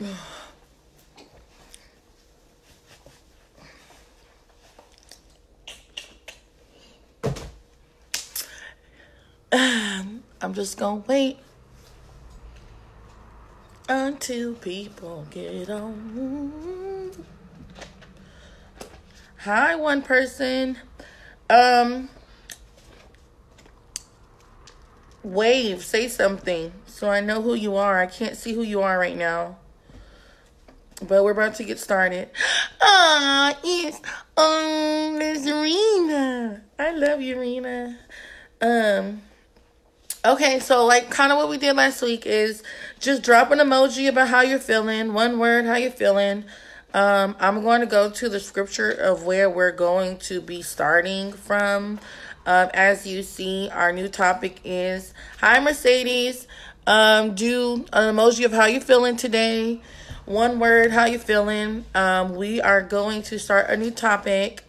I'm just gonna wait until people get on. Hi, one person. Um, wave, say something so I know who you are. I can't see who you are right now. But we're about to get started. Ah, yes. Um, there's Rena. I love you, Rena. Um, okay, so like kind of what we did last week is just drop an emoji about how you're feeling. One word, how you're feeling. Um, I'm going to go to the scripture of where we're going to be starting from. Um, as you see, our new topic is Hi Mercedes. Um, do an emoji of how you're feeling today. One word, how you feeling. Um, we are going to start a new topic,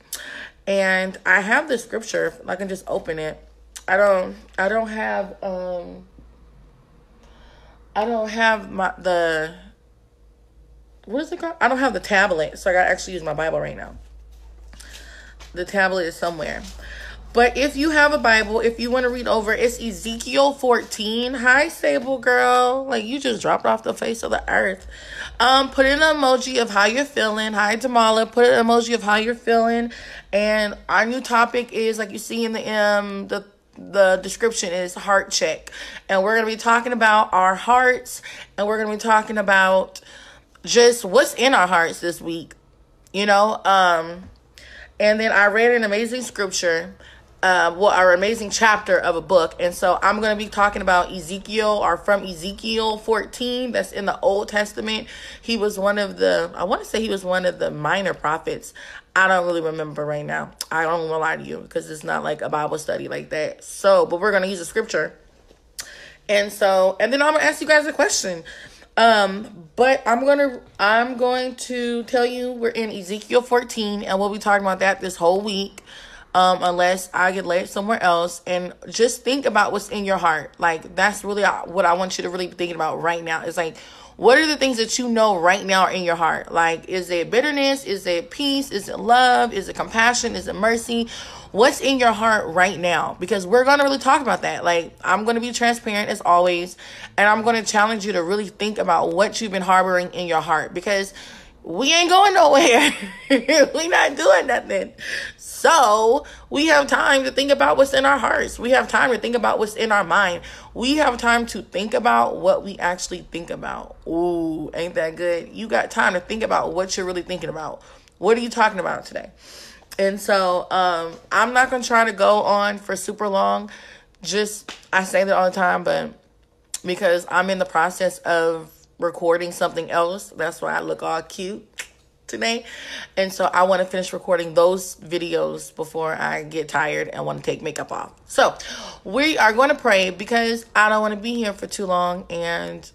and I have the scripture. I can just open it. I don't. I don't have. Um. I don't have my the. What is it called? I don't have the tablet, so I gotta actually use my Bible right now. The tablet is somewhere. But if you have a Bible, if you want to read over, it's Ezekiel 14. Hi, Sable girl. Like you just dropped off the face of the earth. Um, put in an emoji of how you're feeling. Hi, Tamala. Put an emoji of how you're feeling. And our new topic is like you see in the um the the description is heart check. And we're gonna be talking about our hearts and we're gonna be talking about just what's in our hearts this week. You know? Um and then I read an amazing scripture uh, well, our amazing chapter of a book. And so I'm going to be talking about Ezekiel or from Ezekiel 14 that's in the Old Testament. He was one of the, I want to say he was one of the minor prophets. I don't really remember right now. I don't want to lie to you because it's not like a Bible study like that. So, but we're going to use a scripture. And so, and then I'm going to ask you guys a question. Um, but I'm gonna I'm going to tell you we're in Ezekiel 14 and we'll be talking about that this whole week um, unless I get laid somewhere else. And just think about what's in your heart. Like, that's really what I want you to really be thinking about right now. Is like, what are the things that you know right now are in your heart? Like, is it bitterness? Is it peace? Is it love? Is it compassion? Is it mercy? What's in your heart right now? Because we're going to really talk about that. Like, I'm going to be transparent as always. And I'm going to challenge you to really think about what you've been harboring in your heart. Because we ain't going nowhere. we not doing nothing. So we have time to think about what's in our hearts. We have time to think about what's in our mind. We have time to think about what we actually think about. Ooh, ain't that good? You got time to think about what you're really thinking about. What are you talking about today? And so um, I'm not going to try to go on for super long. Just, I say that all the time, but because I'm in the process of recording something else, that's why I look all cute today. And so I want to finish recording those videos before I get tired and want to take makeup off. So we are going to pray because I don't want to be here for too long and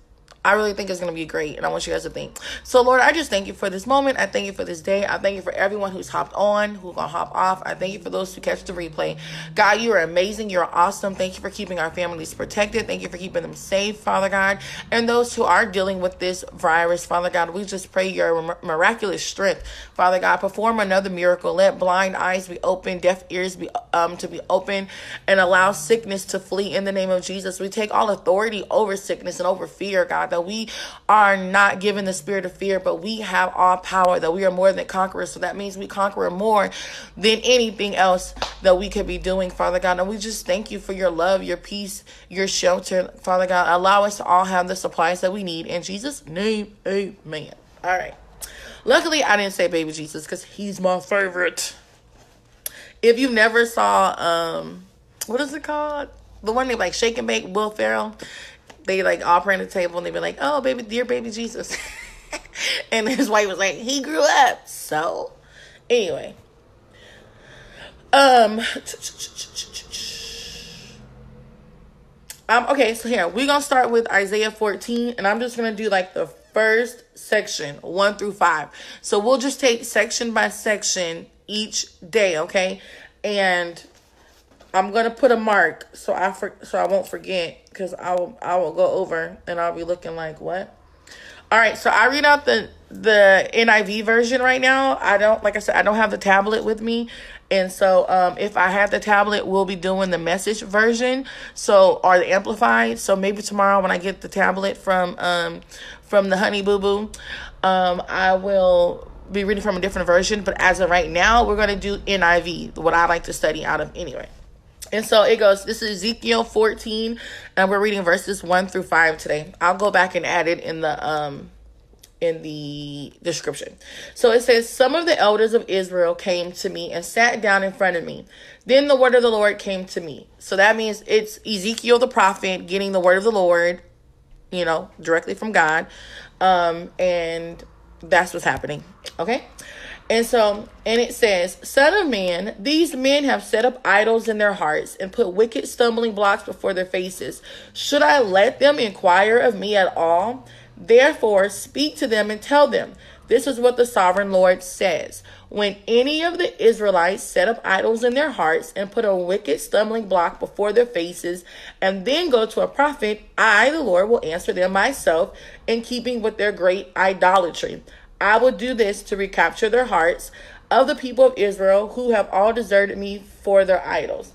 I really think it's going to be great, and I want you guys to think. So, Lord, I just thank you for this moment. I thank you for this day. I thank you for everyone who's hopped on, who's going to hop off. I thank you for those who catch the replay. God, you are amazing. You're awesome. Thank you for keeping our families protected. Thank you for keeping them safe, Father God. And those who are dealing with this virus, Father God, we just pray your miraculous strength, Father God. Perform another miracle. Let blind eyes be open, deaf ears be um to be open, and allow sickness to flee in the name of Jesus. We take all authority over sickness and over fear, God that we are not given the spirit of fear, but we have all power, that we are more than conquerors. So that means we conquer more than anything else that we could be doing, Father God. And we just thank you for your love, your peace, your shelter, Father God. Allow us to all have the supplies that we need. In Jesus' name, amen. All right. Luckily, I didn't say baby Jesus because he's my favorite. If you never saw, um, what is it called? The one they like Shake and Bake, Will Ferrell they like all pray the table and they be like, "Oh, baby, dear baby Jesus," and his wife was like, "He grew up." So, anyway, um, um, okay, so here we're gonna start with Isaiah 14, and I'm just gonna do like the first section, one through five. So we'll just take section by section each day, okay? And I'm gonna put a mark so I for, so I won't forget because I will I will go over and I'll be looking like what. All right, so I read out the the NIV version right now. I don't like I said I don't have the tablet with me. And so um if I had the tablet, we'll be doing the message version. So or the amplified. So maybe tomorrow when I get the tablet from um from the Honey Boo Boo, um I will be reading from a different version, but as of right now, we're going to do NIV, what I like to study out of anyway. And so it goes, this is Ezekiel 14, and we're reading verses 1 through 5 today. I'll go back and add it in the um in the description. So it says, Some of the elders of Israel came to me and sat down in front of me. Then the word of the Lord came to me. So that means it's Ezekiel the prophet getting the word of the Lord, you know, directly from God. Um, and that's what's happening. Okay? And so, and it says, Son of man, these men have set up idols in their hearts and put wicked stumbling blocks before their faces. Should I let them inquire of me at all? Therefore, speak to them and tell them, This is what the sovereign Lord says. When any of the Israelites set up idols in their hearts and put a wicked stumbling block before their faces, and then go to a prophet, I, the Lord, will answer them myself in keeping with their great idolatry. I will do this to recapture their hearts of the people of Israel who have all deserted me for their idols.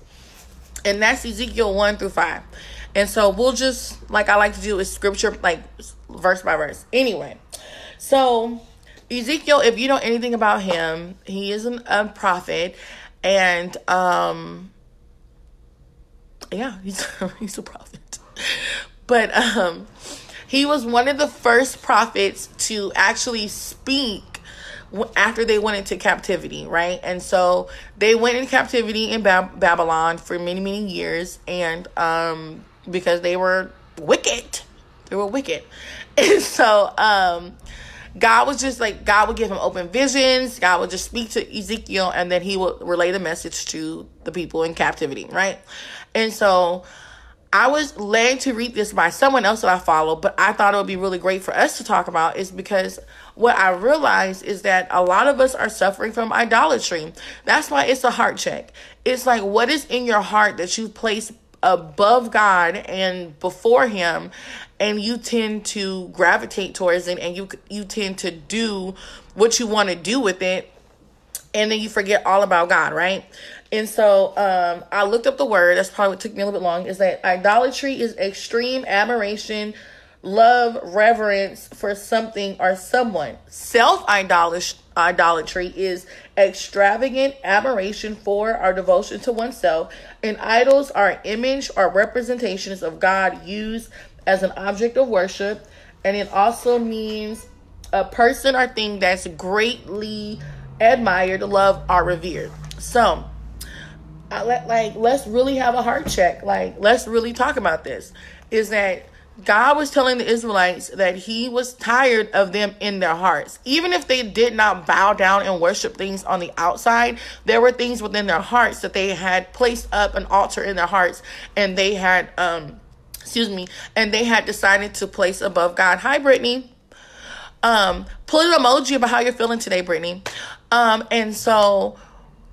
And that's Ezekiel 1 through 5. And so we'll just, like I like to do, is scripture, like verse by verse. Anyway, so Ezekiel, if you know anything about him, he is an, a prophet. And, um, yeah, he's, he's a prophet. But, um, he was one of the first prophets to actually speak after they went into captivity, right? And so they went in captivity in Bab- Babylon for many, many years, and um, because they were wicked, they were wicked, and so um, God was just like God would give him open visions. God would just speak to Ezekiel, and then he would relay the message to the people in captivity, right? And so I was led to read this by someone else that I follow, but I thought it would be really great for us to talk about is because what I realized is that a lot of us are suffering from idolatry. That's why it's a heart check. It's like what is in your heart that you place above God and before him and you tend to gravitate towards it and you you tend to do what you want to do with it and then you forget all about God, right? And so um, I looked up the word. That's probably what took me a little bit long. Is that idolatry is extreme admiration, love, reverence for something or someone. Self idolatry is extravagant admiration for or devotion to oneself. And idols are image or representations of God used as an object of worship. And it also means a person or thing that's greatly admired, loved, or revered. So, I let like let's really have a heart check. Like let's really talk about this. Is that God was telling the Israelites that he was tired of them in their hearts. Even if they did not bow down and worship things on the outside, there were things within their hearts that they had placed up an altar in their hearts and they had um excuse me, and they had decided to place above God. Hi Brittany. Um, put an emoji about how you're feeling today, Brittany. Um, and so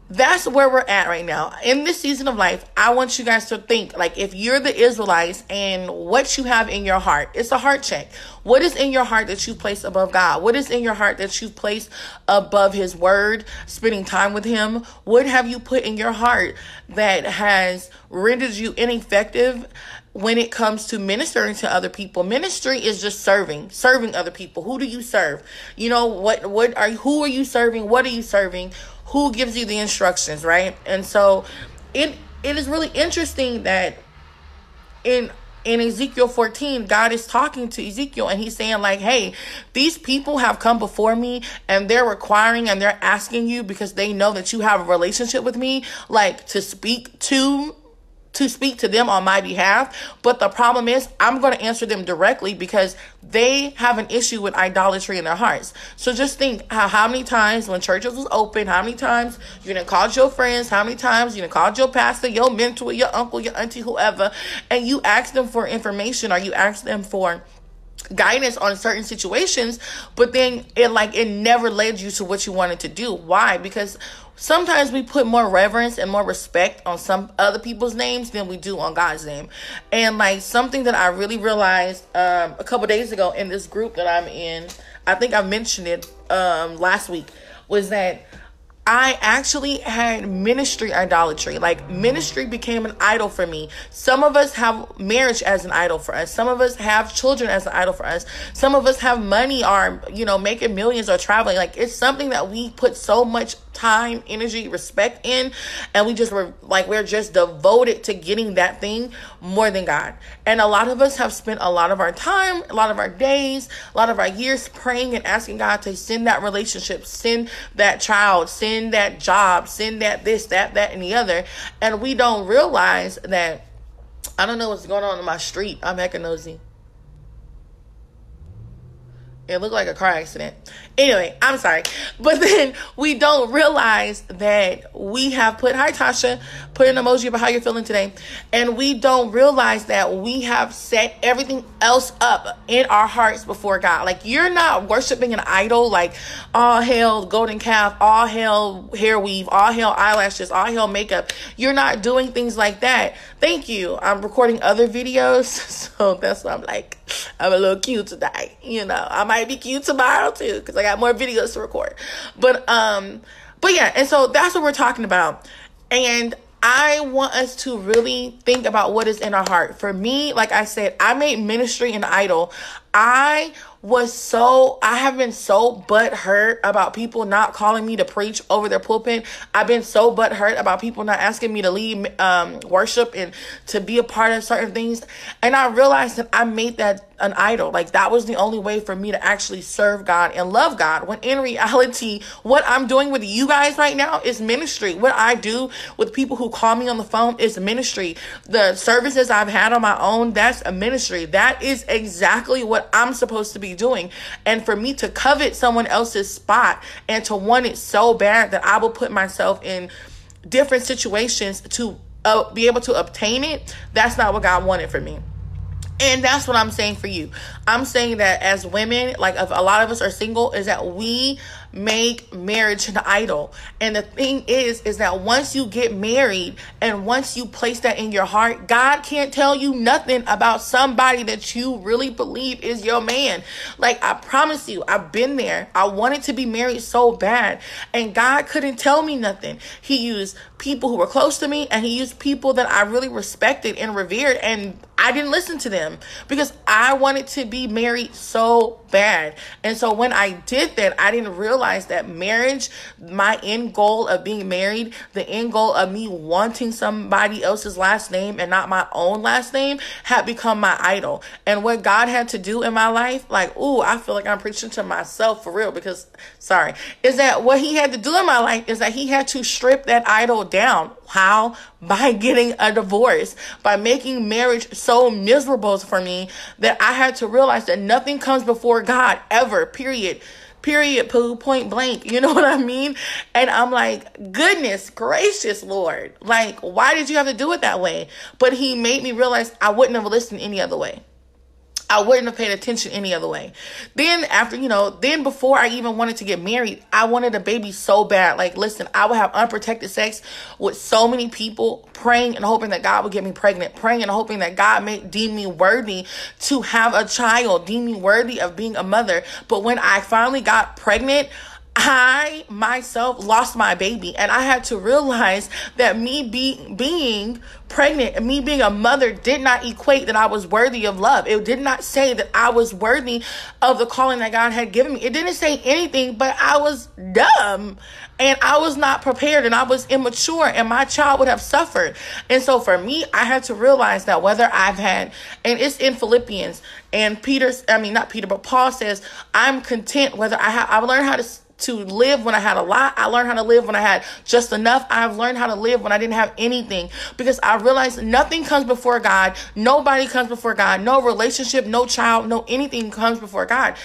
that's where we're at right now. In this season of life, I want you guys to think like if you're the Israelites and what you have in your heart, it's a heart check. What is in your heart that you place above God? What is in your heart that you place above His Word, spending time with Him? What have you put in your heart that has rendered you ineffective? when it comes to ministering to other people ministry is just serving serving other people who do you serve you know what what are you, who are you serving what are you serving who gives you the instructions, right? And so it it is really interesting that in in Ezekiel 14, God is talking to Ezekiel and he's saying, like, hey, these people have come before me and they're requiring and they're asking you because they know that you have a relationship with me, like to speak to to speak to them on my behalf. But the problem is, I'm going to answer them directly because they have an issue with idolatry in their hearts. So just think how, how many times when churches was open, how many times you done call your friends, how many times you done call your pastor, your mentor, your uncle, your auntie, whoever, and you ask them for information or you ask them for guidance on certain situations, but then it like it never led you to what you wanted to do. Why? Because sometimes we put more reverence and more respect on some other people's names than we do on God's name. And like something that I really realized um, a couple days ago in this group that I'm in, I think I mentioned it um, last week, was that I actually had ministry idolatry. Like ministry became an idol for me. Some of us have marriage as an idol for us. Some of us have children as an idol for us. Some of us have money or, you know, making millions or traveling. Like it's something that we put so much time, energy, respect in, and we just were like we're just devoted to getting that thing more than God. And a lot of us have spent a lot of our time, a lot of our days, a lot of our years praying and asking God to send that relationship, send that child, send that job, send that this, that, that, and the other. And we don't realize that I don't know what's going on in my street. I'm hecka nosy. It looked like a car accident. Anyway, I'm sorry. But then we don't realize that we have put, hi Tasha, put an emoji about how you're feeling today. And we don't realize that we have set everything else up in our hearts before God. Like you're not worshiping an idol, like all hell golden calf, all hell hair weave, all hell eyelashes, all hell makeup. You're not doing things like that. Thank you. I'm recording other videos. So that's why I'm like, I'm a little cute today. You know, I might be cute tomorrow too because I got more videos to record. But um, but yeah, and so that's what we're talking about. And I want us to really think about what is in our heart. For me, like I said, I made ministry an idol. I was so I have been so butt hurt about people not calling me to preach over their pulpit. I've been so butt hurt about people not asking me to lead um, worship and to be a part of certain things. And I realized that I made that an idol. Like that was the only way for me to actually serve God and love God. When in reality, what I'm doing with you guys right now is ministry. What I do with people who call me on the phone is ministry. The services I've had on my own, that's a ministry. That is exactly what I'm supposed to be doing. And for me to covet someone else's spot and to want it so bad that I will put myself in different situations to uh, be able to obtain it, that's not what God wanted for me. And that's what I'm saying for you. I'm saying that as women, like if a lot of us are single, is that we make marriage an idol. And the thing is, is that once you get married and once you place that in your heart, God can't tell you nothing about somebody that you really believe is your man. Like I promise you, I've been there. I wanted to be married so bad and God couldn't tell me nothing. He used people who were close to me and he used people that I really respected and revered and I didn't listen to them because I wanted to be married so bad. And so when I did that, I didn't realize that marriage, my end goal of being married, the end goal of me wanting somebody else's last name and not my own last name had become my idol. And what God had to do in my life, like, ooh, I feel like I'm preaching to myself for real because, sorry, is that what He had to do in my life is that He had to strip that idol down. How? By getting a divorce, by making marriage so miserable for me that I had to realize that nothing comes before God ever, period. Period, poo, point blank. You know what I mean? And I'm like, goodness gracious, Lord. Like, why did you have to do it that way? But He made me realize I wouldn't have listened any other way. I wouldn't have paid attention any other way. Then after, you know, then before I even wanted to get married, I wanted a baby so bad. Like, listen, I would have unprotected sex with so many people, praying and hoping that God would get me pregnant, praying and hoping that God may deem me worthy to have a child, deem me worthy of being a mother. But when I finally got pregnant, I myself lost my baby and I had to realize that me be, being pregnant me being a mother did not equate that I was worthy of love. It did not say that I was worthy of the calling that God had given me. It didn't say anything, but I was dumb and I was not prepared and I was immature and my child would have suffered. And so for me, I had to realize that whether I've had, and it's in Philippians and Peter's, I mean, not Peter, but Paul says, I'm content whether I have, I've learned how to to live when I had a lot. I learned how to live when I had just enough. I've learned how to live when I didn't have anything because I realized nothing comes before God. Nobody comes before God. No relationship, no child, no anything comes before God.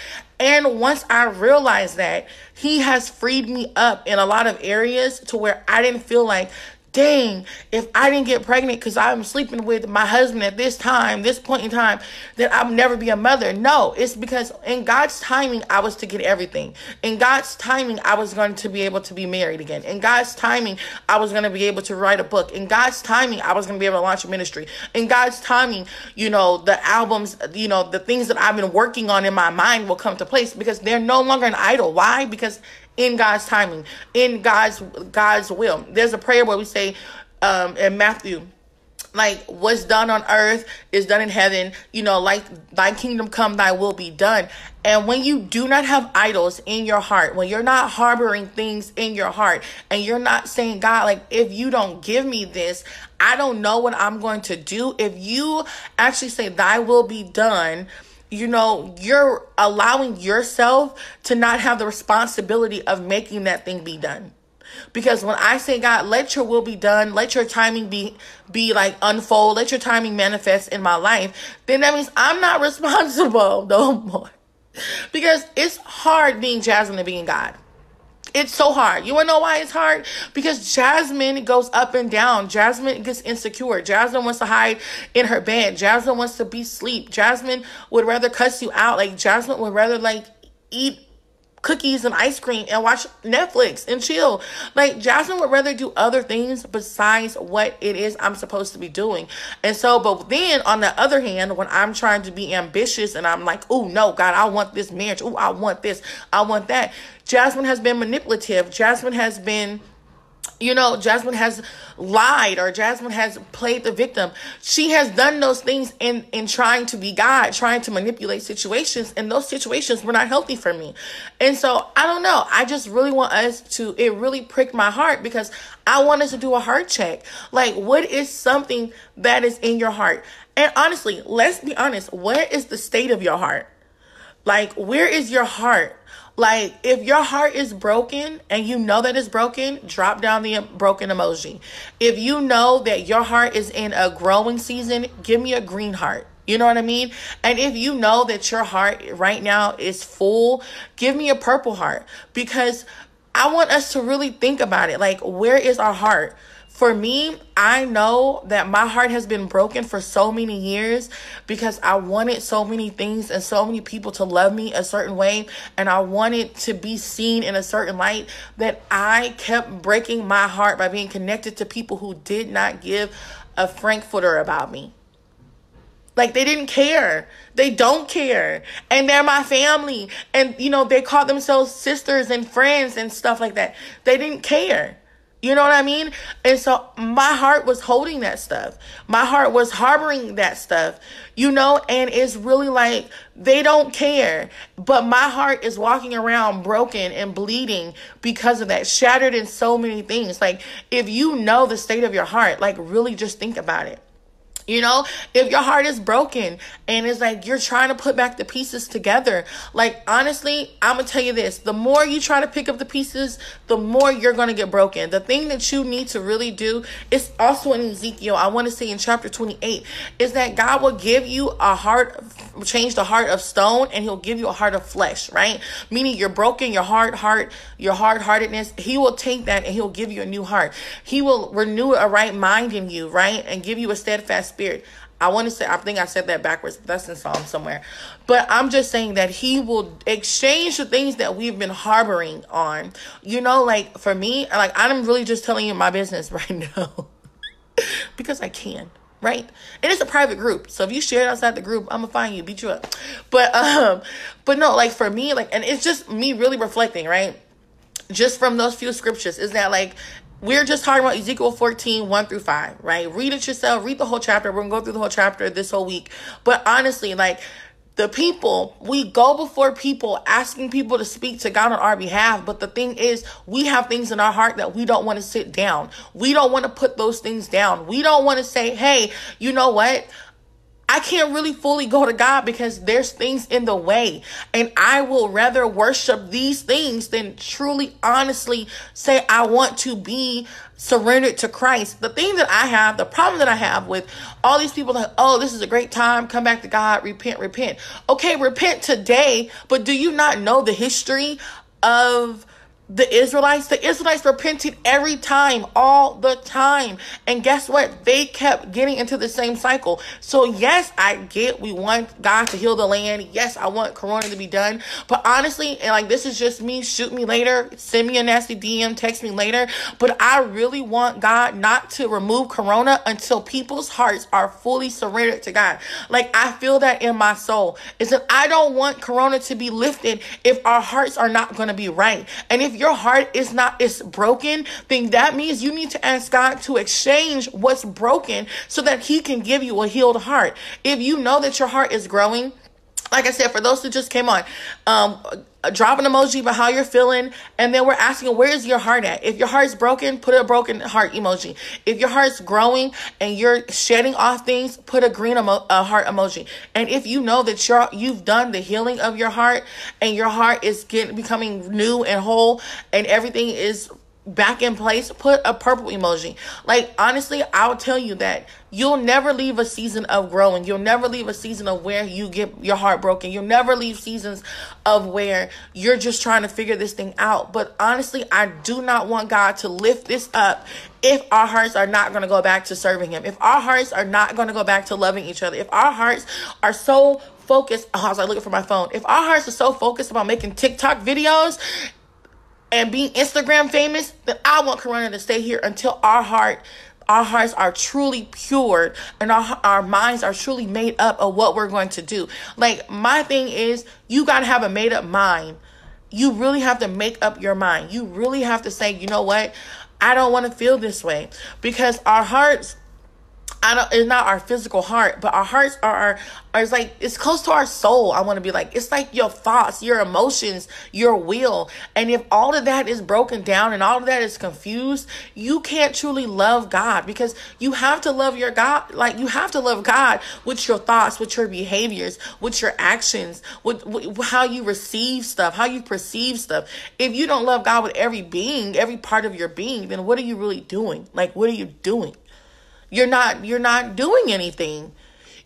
And once I realized that, He has freed me up in a lot of areas to where I didn't feel like dang, if I didn't get pregnant because I'm sleeping with my husband at this time, this point in time, then I'll never be a mother. No, it's because in God's timing, I was to get everything. In God's timing, I was going to be able to be married again. In God's timing, I was going to be able to write a book. In God's timing, I was going to be able to launch a ministry. In God's timing, you know, the albums, you know, the things that I've been working on in my mind will come to place because they're no longer an idol. Why? Because in God's timing, in God's God's will. There's a prayer where we say um, in Matthew, like what's done on earth is done in heaven. You know, like thy kingdom come, thy will be done. And when you do not have idols in your heart, when you're not harboring things in your heart, and you're not saying, God, like, if you don't give me this, I don't know what I'm going to do. If you actually say, Thy will be done, you know, you're allowing yourself to not have the responsibility of making that thing be done. Because when I say God, let your will be done, let your timing be be like unfold, let your timing manifest in my life, then that means I'm not responsible no more. Because it's hard being Jasmine and being God. It's so hard. You wanna know why it's hard? Because Jasmine goes up and down. Jasmine gets insecure. Jasmine wants to hide in her bed. Jasmine wants to be sleep. Jasmine would rather cuss you out. Like Jasmine would rather like eat cookies and ice cream and watch Netflix and chill. Like Jasmine would rather do other things besides what it is I'm supposed to be doing. And so, but then on the other hand, when I'm trying to be ambitious and I'm like, oh no, God, I want this marriage. Oh, I want this. I want that. Jasmine has been manipulative. Jasmine has been you know, Jasmine has lied or Jasmine has played the victim. She has done those things in in trying to be God, trying to manipulate situations, and those situations were not healthy for me. And so I don't know. I just really want us to. It really pricked my heart because I want us to do a heart check. Like, what is something that is in your heart? And honestly, let's be honest. What is the state of your heart? Like, where is your heart? Like, if your heart is broken and you know that it's broken, drop down the broken emoji. If you know that your heart is in a growing season, give me a green heart. You know what I mean? And if you know that your heart right now is full, give me a purple heart because I want us to really think about it. Like, where is our heart? For me, I know that my heart has been broken for so many years because I wanted so many things and so many people to love me a certain way and I wanted to be seen in a certain light that I kept breaking my heart by being connected to people who did not give a frankfurter about me. Like they didn't care. They don't care. And they're my family. And you know, they call themselves sisters and friends and stuff like that. They didn't care. You know what I mean? And so my heart was holding that stuff. My heart was harboring that stuff, you know, and it's really like they don't care. But my heart is walking around broken and bleeding because of that, shattered in so many things. Like, if you know the state of your heart, like, really just think about it. You know, if your heart is broken and it's like you're trying to put back the pieces together, like honestly, I'm gonna tell you this the more you try to pick up the pieces, the more you're gonna get broken. The thing that you need to really do is also in Ezekiel, I wanna say in chapter 28, is that God will give you a heart, change the heart of stone, and He'll give you a heart of flesh, right? Meaning you're broken, your hard heart, your hard heartedness, He will take that and He'll give you a new heart. He will renew a right mind in you, right? And give you a steadfast spirit. I want to say, I think I said that backwards. That's in Psalm somewhere. But I'm just saying that he will exchange the things that we've been harboring on. You know, like for me, like I'm really just telling you my business right now because I can. Right? And it's a private group. So if you share it outside the group, I'm gonna find you, beat you up. But um, but no, like for me, like and it's just me really reflecting, right? Just from those few scriptures, is that like we're just talking about Ezekiel 14, 1 through 5, right? Read it yourself, read the whole chapter. We're gonna go through the whole chapter this whole week. But honestly, like the people, we go before people asking people to speak to God on our behalf. But the thing is, we have things in our heart that we don't want to sit down. We don't want to put those things down. We don't want to say, hey, you know what? I can't really fully go to God because there's things in the way. And I will rather worship these things than truly, honestly say, I want to be surrendered to Christ. The thing that I have, the problem that I have with all these people like, oh, this is a great time, come back to God, repent, repent. Okay, repent today, but do you not know the history of the Israelites, the Israelites repented every time, all the time. And guess what? They kept getting into the same cycle. So, yes, I get we want God to heal the land. Yes, I want Corona to be done. But honestly, and like this is just me, shoot me later, send me a nasty DM, text me later. But I really want God not to remove Corona until people's hearts are fully surrendered to God. Like, I feel that in my soul. Is that I don't want Corona to be lifted if our hearts are not going to be right. And if your heart is not is broken, then that means you need to ask God to exchange what's broken so that he can give you a healed heart. If you know that your heart is growing, like I said, for those who just came on, um, drop an emoji about how you're feeling, and then we're asking where is your heart at. If your heart's broken, put a broken heart emoji. If your heart's growing and you're shedding off things, put a green emo- a heart emoji. And if you know that you're you've done the healing of your heart and your heart is getting becoming new and whole, and everything is back in place, put a purple emoji. Like, honestly, I'll tell you that you'll never leave a season of growing. You'll never leave a season of where you get your heart broken. You'll never leave seasons of where you're just trying to figure this thing out. But honestly, I do not want God to lift this up if our hearts are not going to go back to serving Him. If our hearts are not going to go back to loving each other. If our hearts are so focused, oh, I was like looking for my phone. If our hearts are so focused about making TikTok videos and being Instagram famous, then I want Corona to stay here until our heart our hearts are truly pure and our, our minds are truly made up of what we're going to do. Like my thing is you got to have a made up mind. You really have to make up your mind. You really have to say, "You know what? I don't want to feel this way." Because our hearts I don't it's not our physical heart, but our hearts are are it's like it's close to our soul. I want to be like it's like your thoughts, your emotions, your will. And if all of that is broken down and all of that is confused, you can't truly love God because you have to love your God like you have to love God with your thoughts, with your behaviors, with your actions, with, with how you receive stuff, how you perceive stuff. If you don't love God with every being, every part of your being, then what are you really doing? Like what are you doing? You're not you're not doing anything.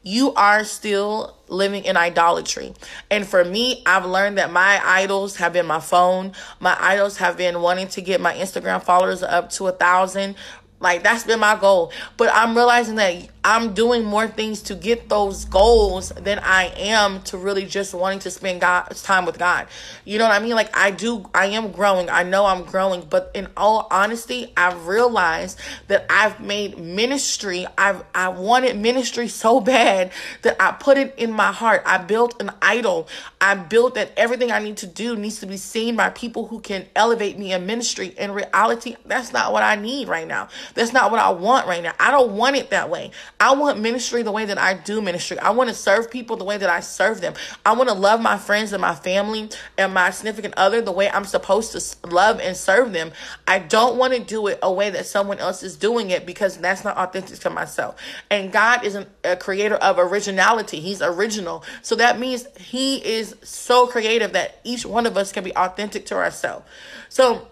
You are still living in idolatry. And for me, I've learned that my idols have been my phone. My idols have been wanting to get my Instagram followers up to a thousand, like that's been my goal. But I'm realizing that I'm doing more things to get those goals than I am to really just wanting to spend God's time with God. You know what I mean? Like I do I am growing. I know I'm growing, but in all honesty, I've realized that I've made ministry. I've I wanted ministry so bad that I put it in my heart. I built an idol. I built that everything I need to do needs to be seen by people who can elevate me in ministry. In reality, that's not what I need right now. That's not what I want right now. I don't want it that way. I want ministry the way that I do ministry. I want to serve people the way that I serve them. I want to love my friends and my family and my significant other the way I'm supposed to love and serve them. I don't want to do it a way that someone else is doing it because that's not authentic to myself. And God is an, a creator of originality. He's original. So that means he is so creative that each one of us can be authentic to ourselves. So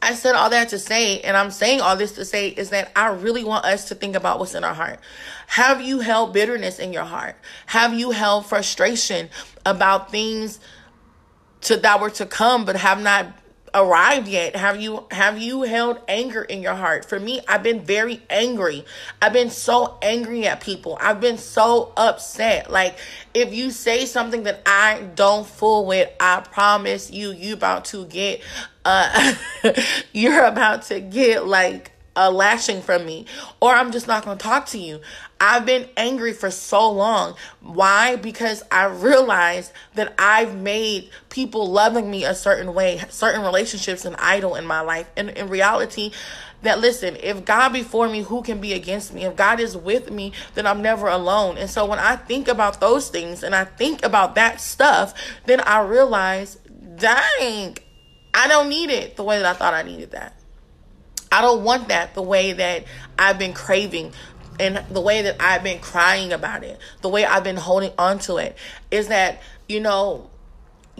I said all that to say, and I'm saying all this to say, is that I really want us to think about what's in our heart. Have you held bitterness in your heart? Have you held frustration about things to that were to come, but have not arrived yet? Have you have you held anger in your heart? For me i've been very angry. I've been so angry at people. I've been so upset. Like if you say something that i don't fool with i promise you you about to get uh you're about to get like a lashing from me or i'm just not to talk to you I've been angry for so long. Why? Because I realized that I've made people loving me a certain way, certain relationships an idol in my life. And in reality, that listen, if God before me, who can be against me? If God is with me, then I'm never alone. And so when I think about those things and I think about that stuff, then I realize, dang, I don't need it the way that I thought I needed that. I don't want that the way that I've been craving and the way that I've been crying about it, the way I've been holding on to it, is that, you know,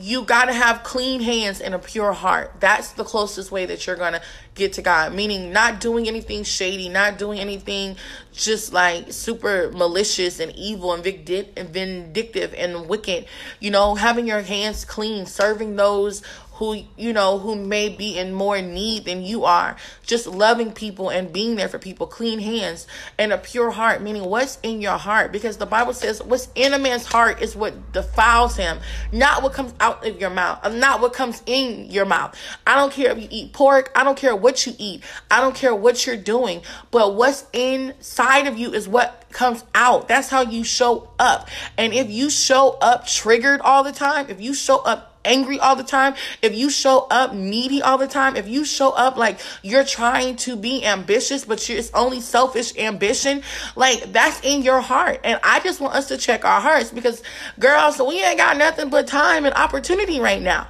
you got to have clean hands and a pure heart. That's the closest way that you're going to get to God. Meaning, not doing anything shady, not doing anything just like super malicious and evil and vindictive and wicked. You know, having your hands clean, serving those who you know who may be in more need than you are. Just loving people and being there for people clean hands and a pure heart meaning what's in your heart. Because the bible says what's in a man's heart is what defiles him not what comes out of your mouth uh, not what comes in your mouth. I don't care if you eat pork. I don't care what you eat. I don't care what you're doing. But what's inside of you is what comes out. That's how you show up. And if you show up triggered all the time if you show up angry all the time, if you show up needy all the time, if you show up like you're trying to be ambitious, but it's only selfish ambition, like that's in your heart. And I just want us to check our hearts because, girls, we ain't got nothing but time and opportunity right now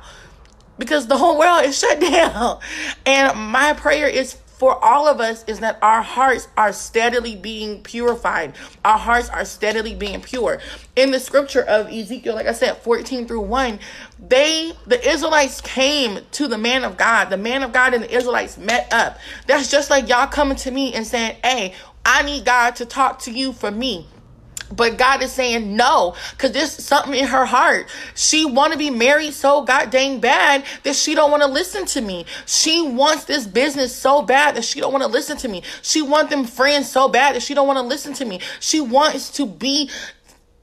because the whole world is shut down. And my prayer is for all of us is that our hearts are steadily being purified. Our hearts are steadily being pure. In the scripture of Ezekiel, like I said, 14 through 1, they, the Israelites came to the man of God. The man of God and the Israelites met up. That's just like y'all coming to me and saying, Hey, I need God to talk to you for me. But God is saying no, because there's something in her heart. She want to be married so god dang bad that she don't want to listen to me. She wants this business so bad that she don't want to listen to me. She want them friends so bad that she don't want to listen to me. She wants to be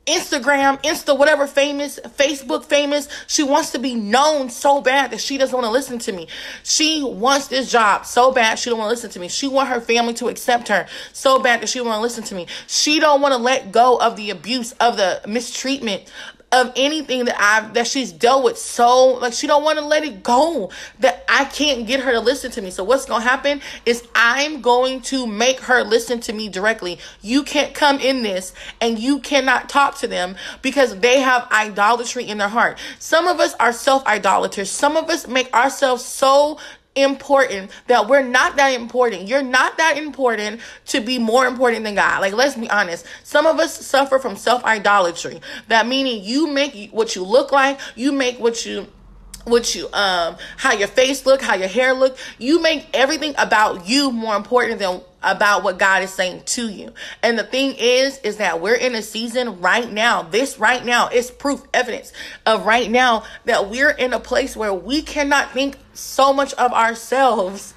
Instagram, Insta, whatever famous, Facebook famous. She wants to be known so bad that she doesn't want to listen to me. She wants this job so bad she don't want to listen to me. She want her family to accept her so bad that she don't want to listen to me. She don't want to let go of the abuse, of the mistreatment, of anything that I've that she's dealt with so like she don't want to let it go that I can't get her to listen to me. So what's gonna happen is I'm going to make her listen to me directly. You can't come in this and you cannot talk to them because they have idolatry in their heart. Some of us are self idolaters. Some of us make ourselves so important that we're not that important. You're not that important to be more important than God. Like, let's be honest. Some of us suffer from self idolatry. That meaning you make what you look like, you make what you what you um how your face look how your hair look you make everything about you more important than about what God is saying to you. And the thing is, is that we're in a season right now. This right now is proof, evidence of right now that we're in a place where we cannot think so much of ourselves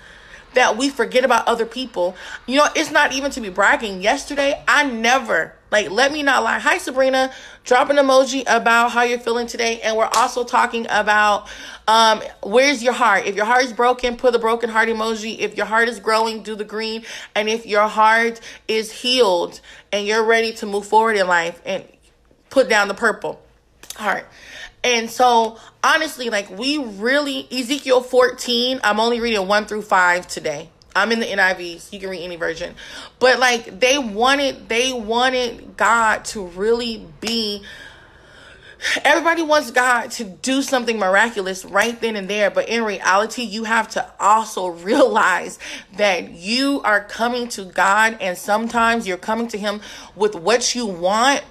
that we forget about other people. You know, it's not even to be bragging. Yesterday, I never, like, let me not lie. Hi, Sabrina. Drop an emoji about how you're feeling today. And we're also talking about um, where's your heart? If your heart is broken, put the broken heart emoji. If your heart is growing, do the green. And if your heart is healed and you're ready to move forward in life, and put down the purple heart. And so, honestly, like we really, Ezekiel 14, I'm only reading 1 through 5 today. I'm in the NIV, so you can read any version. But like they wanted, they wanted God to really be everybody wants God to do something miraculous right then and there, but in reality, you have to also realize that you are coming to God and sometimes you're coming to Him with what you want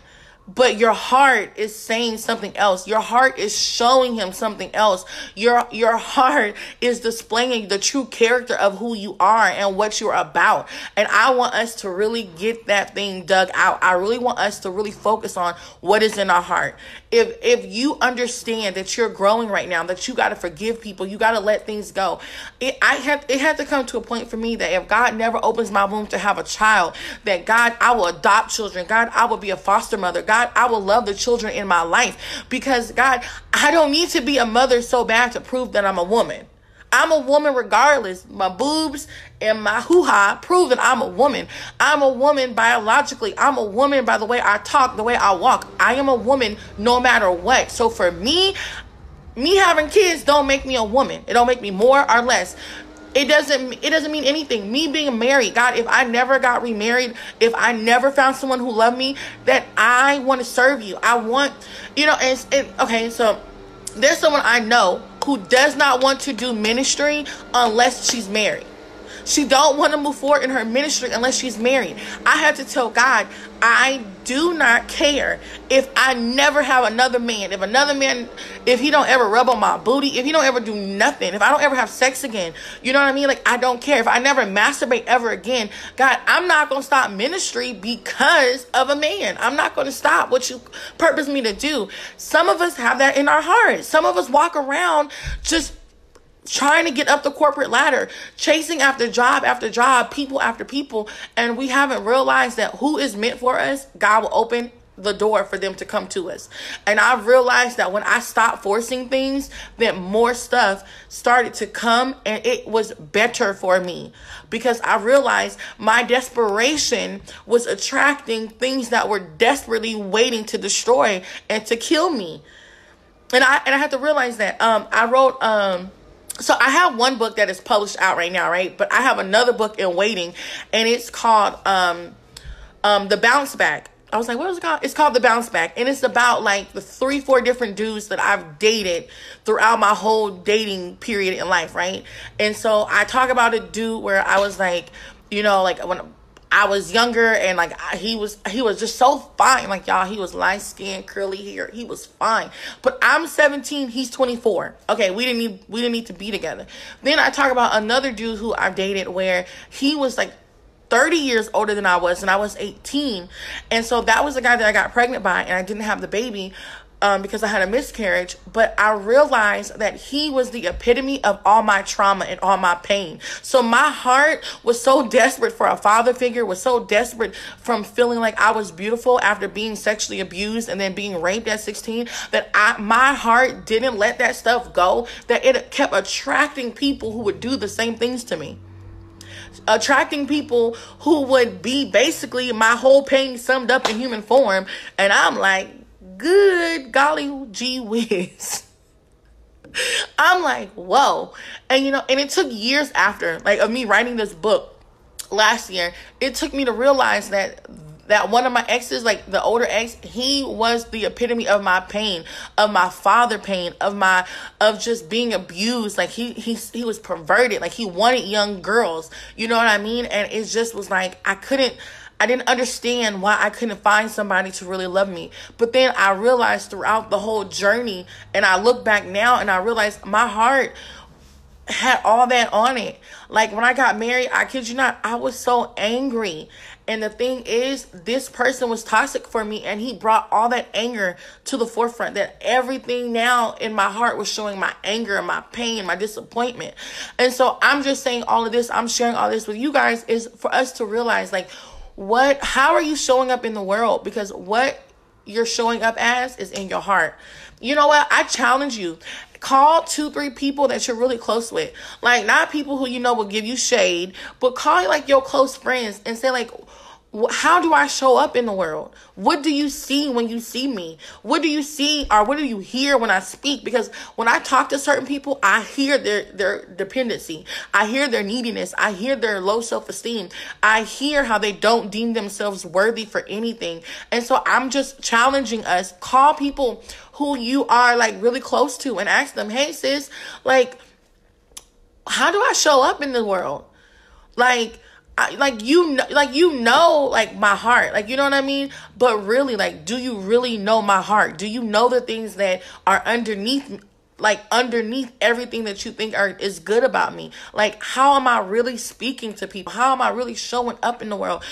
but your heart is saying something else. Your heart is showing him something else. Your your heart is displaying the true character of who you are and what you're about. And i want us to really get that thing dug out. I really want us to really focus on what is in our heart if if you understand that you're growing right now that you got to forgive people you got to let things go it i have it had to come to a point for me that if god never opens my womb to have a child that god i will adopt children. God i will be a foster mother. God God, I will love the children in my life. Because God, I don't need to be a mother so bad to prove that I'm a woman. I'm a woman regardless. My boobs and my hoo ha proven I'm a woman. I'm a woman biologically. I'm a woman by the way I talk, the way I walk. I am a woman no matter what. So for me, me having kids don't make me a woman. It don't make me more or less it doesn't it doesn't mean anything me being married god if i never got remarried if i never found someone who loved me that i want to serve you i want you know and, and okay so there's someone i know who does not want to do ministry unless she's married she don't want to move forward in her ministry unless she's married. I had to tell God, I do not care if I never have another man. If another man, if he don't ever rub on my booty, if he don't ever do nothing, if I don't ever have sex again, you know what I mean? Like I don't care. If I never masturbate ever again, God, I'm not gonna stop ministry because of a man. I'm not gonna stop what you purpose me to do. Some of us have that in our hearts. Some of us walk around just trying to get up the corporate ladder, chasing after job after job, people after people, and we haven't realized that who is meant for us, God will open the door for them to come to us. And I realized that when I stopped forcing things, then more stuff started to come and it was better for me because I realized my desperation was attracting things that were desperately waiting to destroy and to kill me. And I and I had to realize that um I wrote um so I have one book that is published out right now, right? But I have another book in waiting and it's called um um The Bounce Back I was like, what was it called? It's called The Bounce Back. And it's about like the three, four different dudes that I've dated throughout my whole dating period in life, right? And so I talk about a dude where I was like, you know, like when I was younger and like he was he was just so fine. Like y'all, he was light skinned, curly hair. He was fine. But I'm 17, he's 24. Okay, we didn't need we didn't need to be together. Then I talk about another dude who I've dated where he was like 30 years older than I was, and I was 18. And so that was the guy that I got pregnant by, and I didn't have the baby um, because I had a miscarriage. But I realized that he was the epitome of all my trauma and all my pain. So my heart was so desperate for a father figure, was so desperate from feeling like I was beautiful after being sexually abused and then being raped at 16 that I my heart didn't let that stuff go, that it kept attracting people who would do the same things to me attracting people who would be basically my whole pain summed up in human form. And I'm like, good golly gee whiz. I'm like, whoa. And you know, and it took years after, like, of me writing this book last year, it took me to realize that that one of my exes, like the older ex, he was the epitome of my pain, of my father pain, of my of just being abused. Like he he he was perverted. Like he wanted young girls. You know what I mean? And it just was like I couldn't I didn't understand why I couldn't find somebody to really love me. But then I realized throughout the whole journey, and I look back now and I realized my heart had all that on it. Like when I got married, I kid you not, I was so angry. And the thing is, this person was toxic for me, and he brought all that anger to the forefront. That everything now in my heart was showing my anger, my pain, my disappointment. And so I'm just saying all of this, I'm sharing all this with you guys, is for us to realize like, what, how are you showing up in the world? Because what you're showing up as is in your heart. You know what? I challenge you call two three people that you're really close with like not people who you know will give you shade but call like your close friends and say like how do I show up in the world? What do you see when you see me? What do you see or what do you hear when I speak? Because when I talk to certain people, I hear their their dependency. I hear their neediness. I hear their low self-esteem. I hear how they don't deem themselves worthy for anything. And so I'm just challenging us call people who you are like really close to and ask them, "Hey sis, like how do I show up in the world?" Like I, like you know, like you know like my heart. Like you know what i mean? But really like do you really know my heart? Do you know the things that are underneath like underneath everything that you think are is good about me? Like how am i really speaking to people? How am i really showing up in the world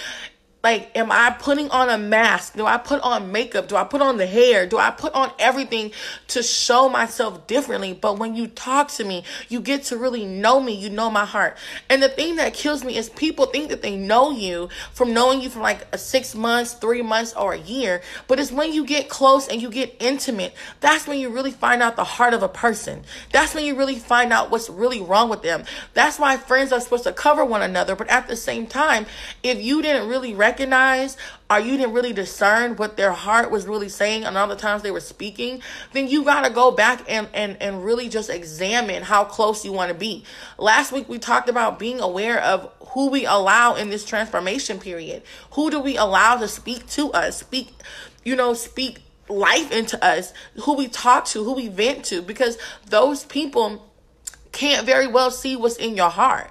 like, am I putting on a mask? Do I put on makeup? Do I put on the hair? Do I put on everything to show myself differently? But when you talk to me, you get to really know me. You know my heart. And the thing that kills me is people think that they know you from knowing you for like a six months, three months, or a year. But it's when you get close and you get intimate, that's when you really find out the heart of a person. That's when you really find out what's really wrong with them. That's why friends are supposed to cover one another. But at the same time, if you didn't really recognize recognize or you didn't really discern what their heart was really saying and all the times they were speaking, then you got to go back and, and, and really just examine how close you want to be. Last week, we talked about being aware of who we allow in this transformation period. Who do we allow to speak to us? Speak, you know, speak life into us, who we talk to, who we vent to, because those people can't very well see what's in your heart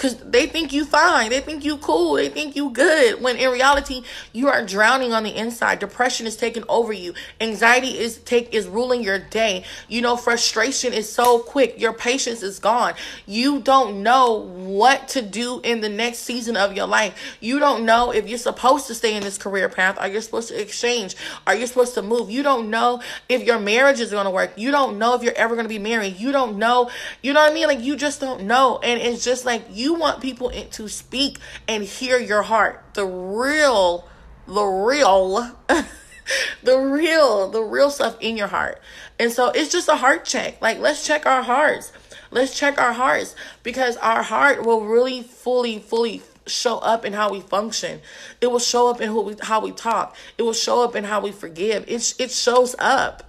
Cause they think you fine. They think you cool. They think you good. When in reality, you are drowning on the inside. Depression is taking over you. Anxiety is take is ruling your day. You know, frustration is so quick. Your patience is gone. You don't know what to do in the next season of your life. You don't know if you're supposed to stay in this career path. Are you supposed to exchange? Are you supposed to move? You don't know if your marriage is gonna work. You don't know if you're ever gonna be married. You don't know. You know what I mean? Like you just don't know. And it's just like you you want people to speak and hear your heart. The real, the real, the real, the real stuff in your heart. And so it's just a heart check. Like, let's check our hearts. Let's check our hearts because our heart will really fully, fully show up in how we function. It will show up in who we, how we talk. It will show up in how we forgive. It, it shows up.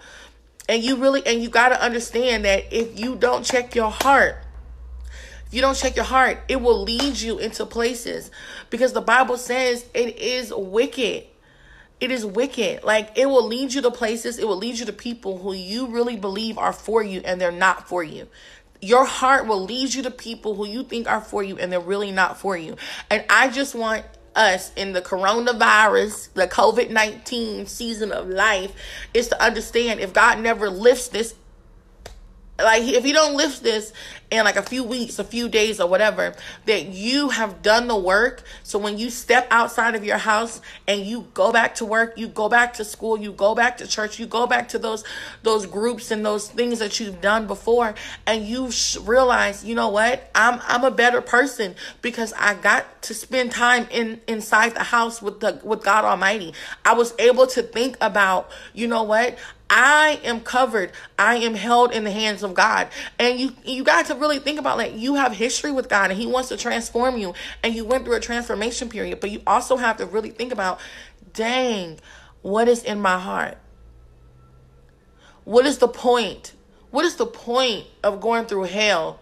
And you really, and you got to understand that if you don't check your heart, you don't check your heart, it will lead you into places because the Bible says it is wicked. It is wicked. Like it will lead you to places, it will lead you to people who you really believe are for you and they're not for you. Your heart will lead you to people who you think are for you and they're really not for you. And I just want us in the coronavirus, the COVID 19 season of life, is to understand if God never lifts this like if you don't lift this in like a few weeks, a few days or whatever, that you have done the work. So when you step outside of your house and you go back to work, you go back to school, you go back to church, you go back to those those groups and those things that you've done before and you sh- realize, you know what? I'm I'm a better person because I got to spend time in inside the house with the with God Almighty. I was able to think about, you know what? I am covered. I am held in the hands of God. And you you got to really think about like you have history with God and he wants to transform you and you went through a transformation period, but you also have to really think about dang, what is in my heart? What is the point? What is the point of going through hell?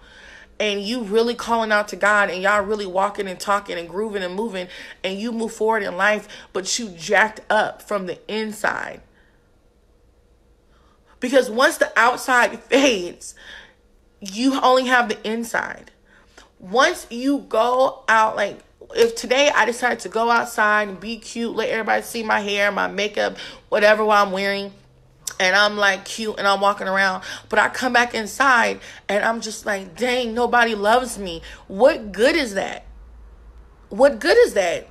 and you really calling out to God and y'all really walking and talking and grooving and moving and you move forward in life, but you jacked up from the inside. Because once the outside fades, you only have the inside. Once you go out, like if today I decide to go outside and be cute, let everybody see my hair, my makeup, whatever while I'm wearing, and I'm like cute and I'm walking around, but I come back inside and I'm just like, dang, nobody loves me. What good is that? What good is that?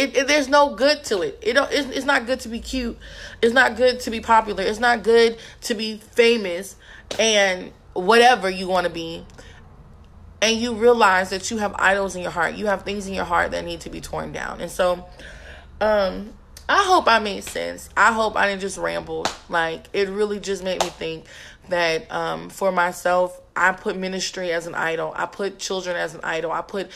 It, it, there's no good to it. It it's, it's not good to be cute. It's not good to be popular. It's not good to be famous and whatever you want to be. And you realize that you have idols in your heart. You have things in your heart that need to be torn down. And so, um, I hope I made sense. I hope I didn't just ramble. Like it really just made me think that um, for myself, I put ministry as an idol. I put children as an idol. I put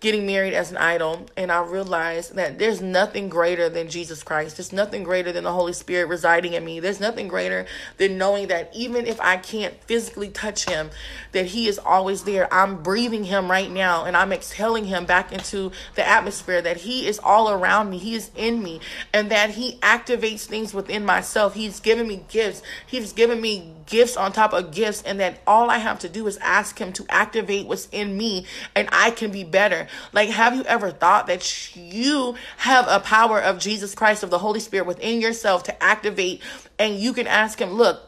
getting married as an idol. And I realized that there's nothing greater than Jesus Christ. There's nothing greater than the Holy Spirit residing in me. There's nothing greater than knowing that even if I can't physically touch him, that he is always there. I'm breathing him right now and I'm exhaling him back into the atmosphere, that he is all around me. He is in me and that he activates things within myself. He's given me gifts. He's given me gifts on top of gifts and that all I have to do is ask him to activate what's in me and I can be better. Like, have you ever thought that you have a power of Jesus Christ, of the Holy Spirit within yourself to activate and you can ask him, look,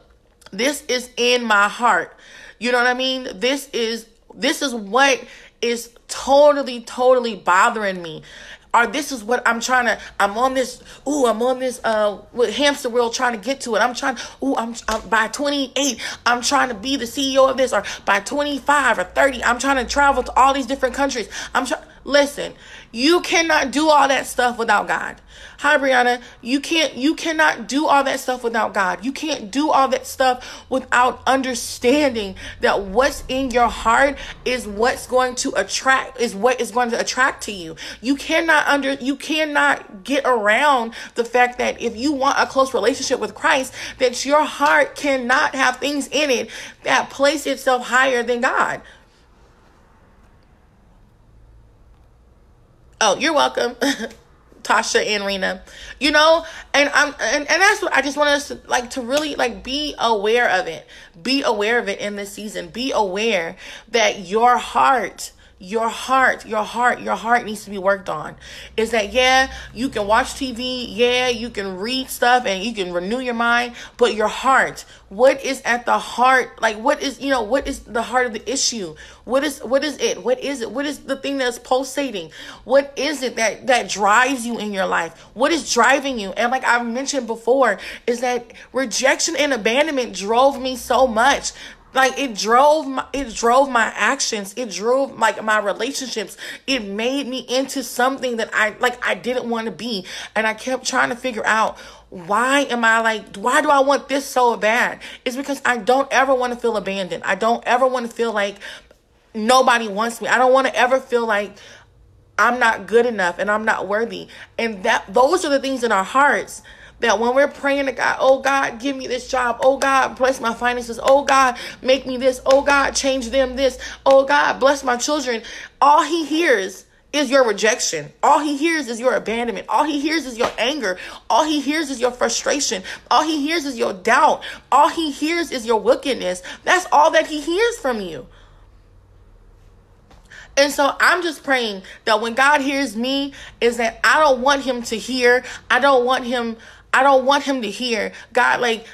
this is in my heart. You know what I mean? This is this is what is totally totally bothering me or this is what I'm trying to, I'm on this, ooh, I'm on this uh with hamster wheel trying to get to it. I'm trying, ooh, I'm, I'm by 28, I'm trying to be the CEO of this, or by 25 or 30, I'm trying to travel to all these different countries. I'm trying, listen, you cannot do all that stuff without God. Hi, Brianna. You can't, you cannot do all that stuff without God. You can't do all that stuff without understanding that what's in your heart is what's going to attract, is what is going to attract to you. You cannot under, you cannot get around the fact that if you want a close relationship with Christ, that your heart cannot have things in it that place itself higher than God. Oh, you're welcome. Tasha and Rena. You know, and I'm and, and that's what I just want us to like to really like be aware of it. Be aware of it in this season. Be aware that your heart your heart, your heart, your heart needs to be worked on. Is that, yeah, you can watch TV, yeah, you can read stuff and you can renew your mind, but your heart, what is at the heart? Like, what is, you know, what is the heart of the issue? What is, what is it? What is it? What is the thing that's pulsating? What is it that, that drives you in your life? What is driving you? And like I've mentioned before, is that rejection and abandonment drove me so much like it drove my it drove my actions. It drove like my relationships. It made me into something that i like i didn't want to be. And i kept trying to figure out why am i like why do i want this so bad? It's because i don't ever want to feel abandoned. I don't ever want to feel like nobody wants me. I don't want to ever feel like i'm not good enough and i'm not worthy. And that those are the things in our hearts that when we're praying to God, oh God, give me this job. Oh God, bless my finances. Oh God, make me this. Oh God, change them this. Oh God, bless my children. All he hears is your rejection. All he hears is your abandonment. All he hears is your anger. All he hears is your frustration. All he hears is your doubt. All he hears is your wickedness. That's all that he hears from you. And so I'm just praying that when God hears me, is that I don't want him to hear, I don't want him I don't want him to hear God like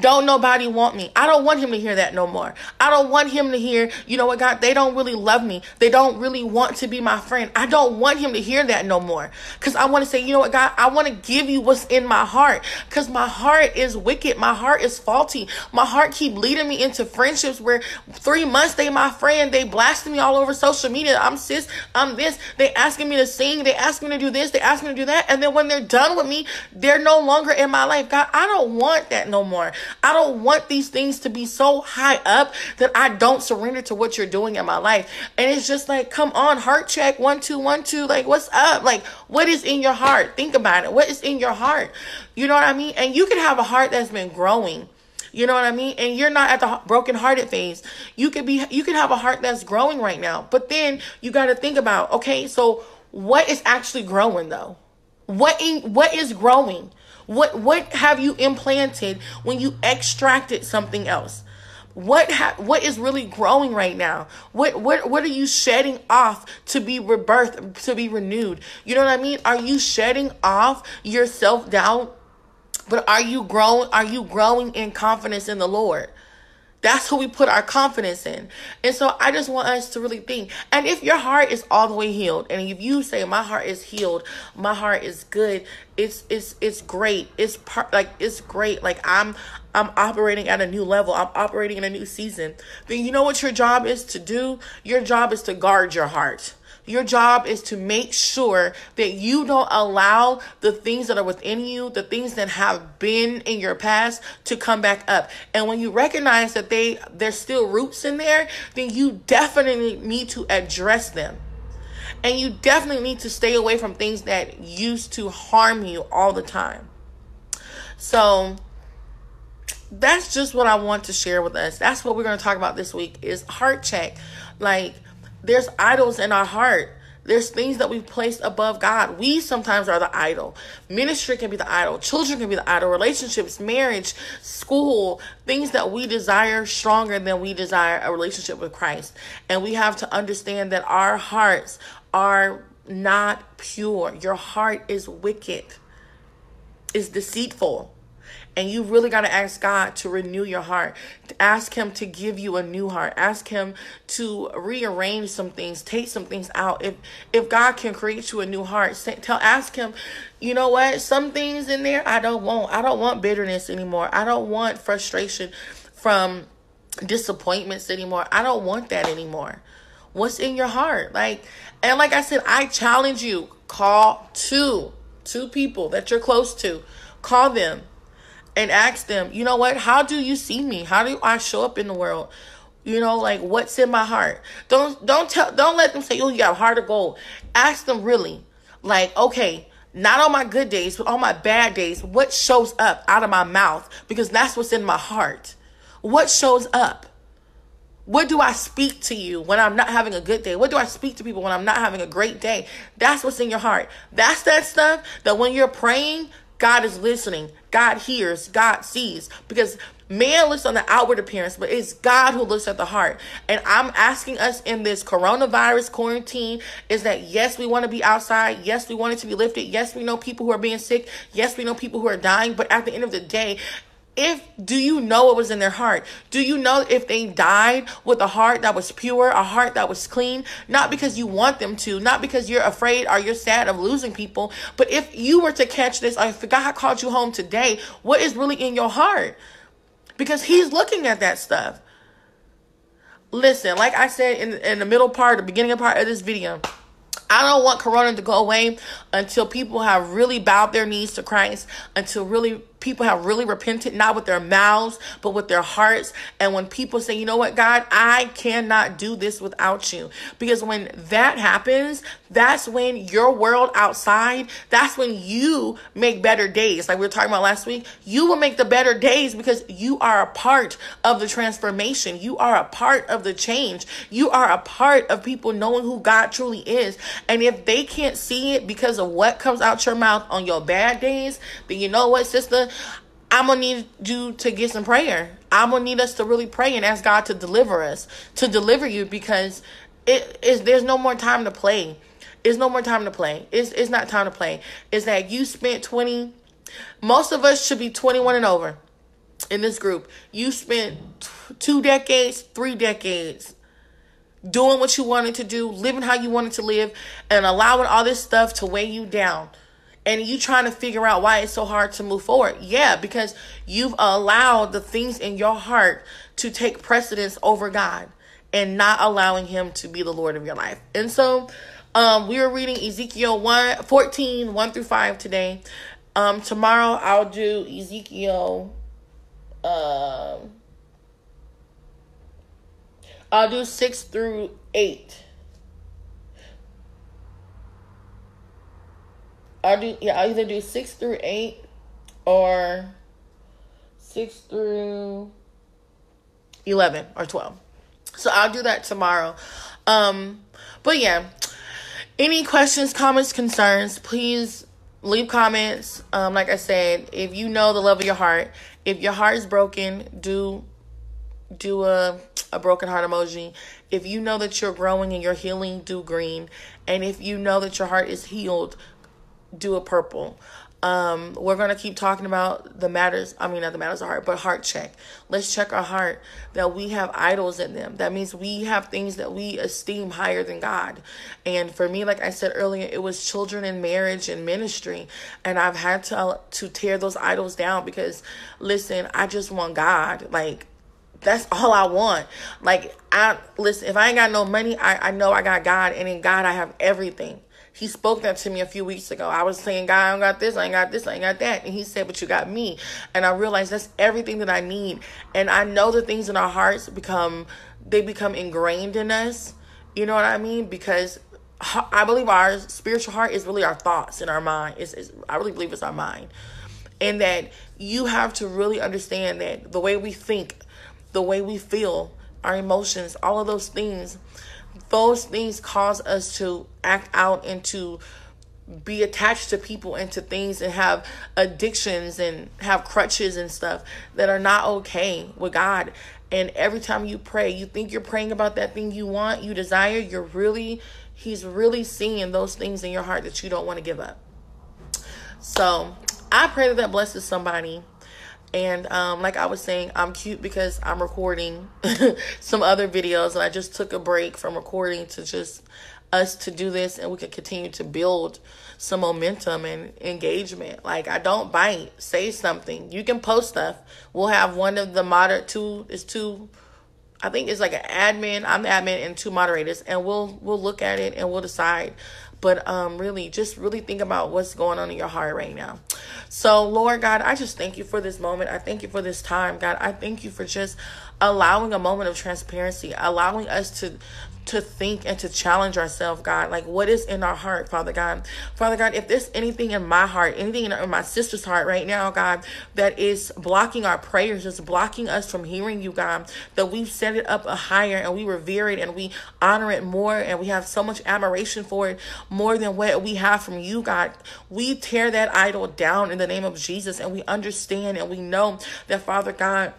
don't nobody want me. I don't want him to hear that no more. I don't want him to hear, you know what, God, they don't really love me. They don't really want to be my friend. I don't want him to hear that no more. Because I want to say, you know what, God, I want to give you what's in my heart. Because my heart is wicked. My heart is faulty. My heart keep leading me into friendships where three months they my friend. They blasting me all over social media. I'm sis, I'm this. They asking me to sing. They ask me to do this. They ask me to do that. And then when they're done with me, they're no longer in my life. God, I don't want that no more I don't want these things to be so high up that I don't surrender to what you're doing in my life. And it's just like, come on, heart check one, two, one, two. Like, what's up? Like, what is in your heart? Think about it. What is in your heart? You know what I mean? And you can have a heart that's been growing. You know what I mean? And you're not at the broken hearted phase. You could be you could have a heart that's growing right now. But then you got to think about, okay, so what is actually growing though? What in what is growing? What what have you implanted when you extracted something else? What ha- what is really growing right now? What what what are you shedding off to be rebirthed, to be renewed? You know what I mean? Are you shedding off your self doubt? But are you growing? Are you growing in confidence in the Lord? That's who we put our confidence in. And so I just want us to really think. And if your heart is all the way healed, and if you say my heart is healed, my heart is good, it's it's it's great. It's part like it's great. Like I'm I'm operating at a new level. I'm operating in a new season. Then you know what your job is to do? Your job is to guard your heart. Your job is to make sure that you don't allow the things that are within you, the things that have been in your past to come back up. And when you recognize that they there's still roots in there, then you definitely need to address them. And you definitely need to stay away from things that used to harm you all the time. So that's just what I want to share with us. That's what we're going to talk about this week is heart check. Like there's idols in our heart. There's things that we've placed above God. We sometimes are the idol. Ministry can be the idol. Children can be the idol. Relationships, marriage, school, things that we desire stronger than we desire a relationship with Christ. And we have to understand that our hearts are not pure. Your heart is wicked, is deceitful. And you really got to ask God to renew your heart. Ask Him to give you a new heart. Ask Him to rearrange some things, take some things out. If if God can create you a new heart, say, tell ask Him, you know what? Some things in there I don't want. I don't want bitterness anymore. I don't want frustration from disappointments anymore. I don't want that anymore. What's in your heart? Like, and like I said, I challenge you call two, two people that you're close to. Call them and ask them, you know what? How do you see me? How do I show up in the world? You know, like what's in my heart? Don't don't tell don't let them say, "Oh, you got heart of gold." Ask them really, like, okay, not on my good days, but on my bad days, what shows up out of my mouth? Because that's what's in my heart. What shows up? What do I speak to you when I'm not having a good day? What do I speak to people when I'm not having a great day? That's what's in your heart. That's that stuff that when you're praying, God is listening. God hears. God sees. Because Man looks on the outward appearance, but it's God who looks at the heart. And I'm asking us in this coronavirus quarantine is that yes, we want to be outside. Yes, we want it to be lifted. Yes, we know people who are being sick. Yes, we know people who are dying. But at the end of the day, if do you know what was in their heart? Do you know if they died with a heart that was pure a heart that was clean? Not because you want them to not because you're afraid or you're sad of losing people but if you were to catch this or if god called you home today what is really in your heart? Because he's looking at that stuff. Listen, like I said in, in the middle part, the beginning part of this video, I don't want Corona to go away until people have really bowed their knees to Christ, until really people have really repented, not with their mouths, but with their hearts. And when people say, you know what, God, I cannot do this without you. Because when that happens, that's when your world outside, that's when you make better days. Like we were talking about last week, you will make the better days because you are a part of the transformation. You are a part of the change. You are a part of people knowing who God truly is. And if they can't see it because of what comes out your mouth on your bad days, then you know what, sister? I'm gonna need you to get some prayer. I'm gonna need us to really pray and ask God to deliver us, to deliver you, because it is there's no more time to play. It's no more time to play. It's it's not time to play. It's that you spent 20. Most of us should be 21 and over in this group. You spent t- two decades, three decades doing what you wanted to do, living how you wanted to live, and allowing all this stuff to weigh you down and you trying to figure out why it's so hard to move forward. Yeah, because you've allowed the things in your heart to take precedence over God and not allowing him to be the Lord of your life. And so um, we are reading Ezekiel 1 14, 1 through 5 today. Um, tomorrow I'll do Ezekiel um I'll do 6 through 8. I'll do yeah, I'll either do six through eight or six through eleven or twelve. So I'll do that tomorrow. Um, but yeah. Any questions, comments, concerns, please leave comments. Um, like I said, if you know the love of your heart, if your heart is broken, do do a a broken heart emoji. If you know that you're growing and you're healing, do green. And if you know that your heart is healed, do a purple. Um, we're gonna keep talking about the matters. I mean, not the matters of heart, but heart check. Let's check our heart that we have idols in them. That means we have things that we esteem higher than God. And for me, like I said earlier, it was children and marriage and ministry, and I've had to to tear those idols down because, listen, I just want God. Like that's all I want. Like I listen, if I ain't got no money, I, I know I got God, and in God I have everything. He spoke that to me a few weeks ago. I was saying, God, I don't got this, I ain't got this, I ain't got that. And he said, But you got me. And I realized that's everything that I need. And I know the things in our hearts become they become ingrained in us. You know what I mean? Because I believe our spiritual heart is really our thoughts in our mind. It's, it's, I really believe it's our mind. And that you have to really understand that the way we think, the way we feel, our emotions, all of those things those things cause us to act out and to be attached to people and to things and have addictions and have crutches and stuff that are not okay with God. And every time you pray, you think you're praying about that thing you want, you desire, you're really, He's really seeing those things in your heart that you don't want to give up. So I pray that that blesses somebody and um, like I was saying, I'm cute because I'm recording some other videos, and I just took a break from recording to just us to do this, and we can continue to build some momentum and engagement. Like I don't bite. Say something. You can post stuff. We'll have one of the moder two is two. I think it's like an admin. I'm the admin and two moderators, and we'll we'll look at it and we'll decide but um, really, just really think about what's going on in your heart right now. So, Lord God, I just thank you for this moment. I thank you for this time, God. I thank you for just allowing a moment of transparency, allowing us to to think and to challenge ourselves, God. Like, what is in our heart, Father God? Father God, if there's anything in my heart, anything in my sister's heart right now, God, that is blocking our prayers, just blocking us from hearing you, God, that we've set it up a higher and we revere it and we honor it more and we have so much admiration for it more than what we have from you, God. We tear that idol down in the name of Jesus and we understand and we know that, Father God,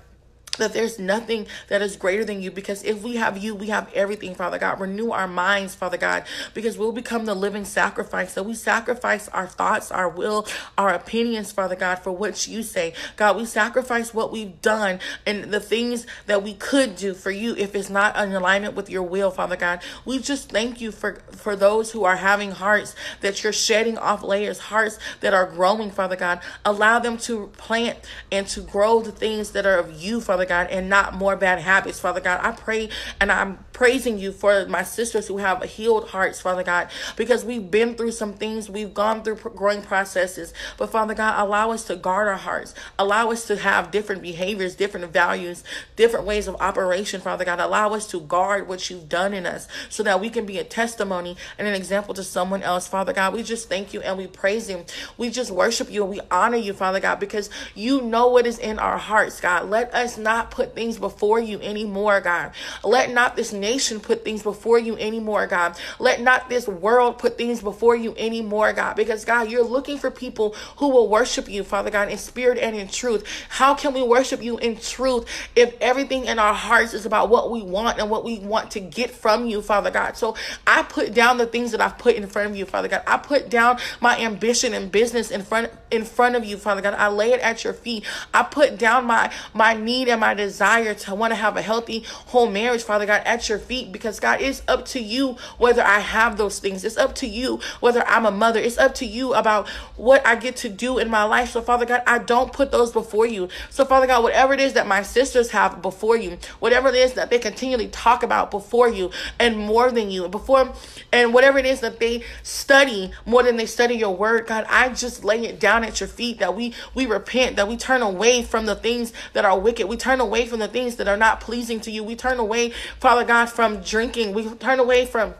that there's nothing that is greater than you because if we have you, we have everything, Father God. Renew our minds, Father God, because we'll become the living sacrifice. So we sacrifice our thoughts, our will, our opinions, Father God, for what you say. God, we sacrifice what we've done and the things that we could do for you if it's not in alignment with your will, Father God. We just thank you for, for those who are having hearts that you're shedding off layers, hearts that are growing, Father God. Allow them to plant and to grow the things that are of you, Father Father God, and not more bad habits, Father God. I pray and I'm praising you for my sisters who have healed hearts, Father God, because we've been through some things, we've gone through growing processes. But Father God, allow us to guard our hearts, allow us to have different behaviors, different values, different ways of operation, Father God. Allow us to guard what you've done in us so that we can be a testimony and an example to someone else, Father God. We just thank you and we praise you. We just worship you and we honor you, Father God, because you know what is in our hearts, God. Let us not put things before you anymore, God. Let not this put things before you anymore, God. Let not this world put things before you anymore, God. Because, God, you're looking for people who will worship you, Father God, in spirit and in truth. How can we worship you in truth if everything in our hearts is about what we want and what we want to get from you, Father God? So I put down the things that I've put in front of you, Father God. I put down my ambition and business in front in front of you, Father God. I lay it at your feet. I put down my my need and my desire to want to have a healthy whole marriage, Father God, at your feet because God, it's up to you whether I have those things. It's up to you whether I'm a mother. It's up to you about what I get to do in my life. So, Father God, I don't put those before you. So, Father God, whatever it is that my sisters have before you, whatever it is that they continually talk about before you and more than you, before and whatever it is that they study more than they study your word, God, I just lay it down at your feet that we we repent, that we turn away from the things that are wicked. We turn away from the things that are not pleasing to you. We turn away, Father God, from drinking. We turn away from